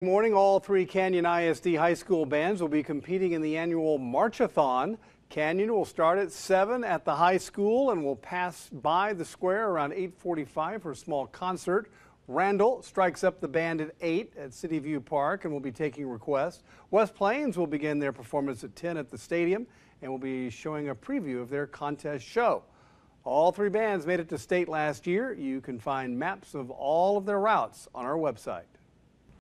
Morning, all three Canyon ISD high school bands will be competing in the annual Marchathon. Canyon will start at 7 at the high school and will pass by the square around 845 for a small concert. Randall strikes up the band at 8 at City View Park and will be taking requests. West Plains will begin their performance at 10 at the stadium and will be showing a preview of their contest show. All three bands made it to state last year. You can find maps of all of their routes on our website.